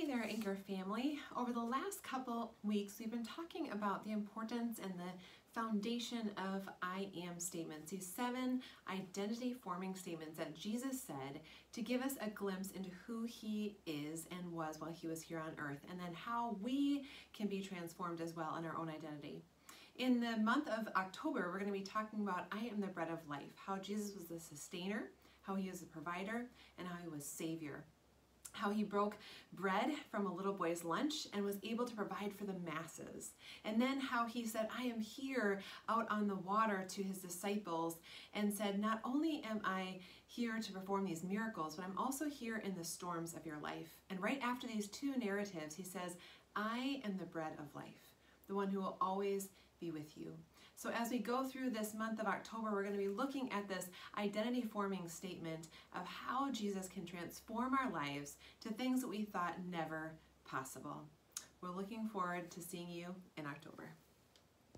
Hey there, Anchor family. Over the last couple weeks, we've been talking about the importance and the foundation of I am statements, these seven identity forming statements that Jesus said to give us a glimpse into who he is and was while he was here on earth, and then how we can be transformed as well in our own identity. In the month of October, we're going to be talking about I am the bread of life, how Jesus was the sustainer, how he was the provider, and how he was savior how he broke bread from a little boy's lunch and was able to provide for the masses. And then how he said, I am here out on the water to his disciples and said, Not only am I here to perform these miracles, but I'm also here in the storms of your life. And right after these two narratives, he says, I am the bread of life, the one who will always be with you. So, as we go through this month of October, we're going to be looking at this identity forming statement of how Jesus can transform our lives to things that we thought never possible. We're looking forward to seeing you in October.